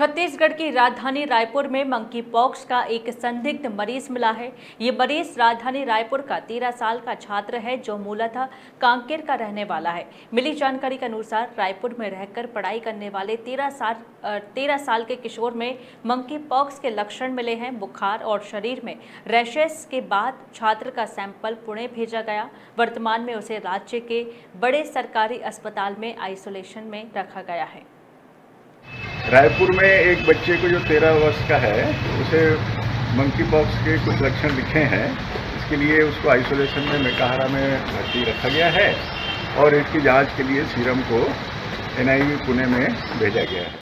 छत्तीसगढ़ की राजधानी रायपुर में मंकी पॉक्स का एक संदिग्ध मरीज़ मिला है। ये मरीज़ राजधानी रायपुर का तेरह साल का छात्र है, जो मूलतः कांकेर का रहने वाला है। मिली जानकारी के अनुसार रायपुर में रहकर पढ़ाई करने वाले तेरह साल तेरह साल के किशोर में मंकी पॉक्स के लक्षण मिले हैं। बुखार और शरीर में रैशेस के बाद छात्र का सैंपल पुणे भेजा गया। वर्तमान में उसे राज्य के बड़े सरकारी अस्पताल में आइसोलेशन में रखा गया है। रायपुर में एक बच्चे को जो तेरह वर्ष का है, उसे मंकी पॉक्स के कुछ लक्षण दिखे हैं। इसके लिए उसको आइसोलेशन में मेकाहारा में भर्ती रखा गया है और इसकी जाँच के लिए सीरम को एनआईवी पुणे में भेजा गया है।